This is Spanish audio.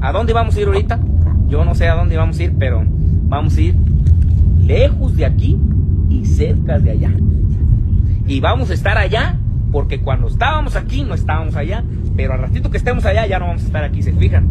¿A dónde vamos a ir ahorita? Yo no sé a dónde vamos a ir, pero vamos a ir lejos de aquí y cerca de allá. Y vamos a estar allá porque cuando estábamos aquí no estábamos allá, pero al ratito que estemos allá ya no vamos a estar aquí, ¿se fijan?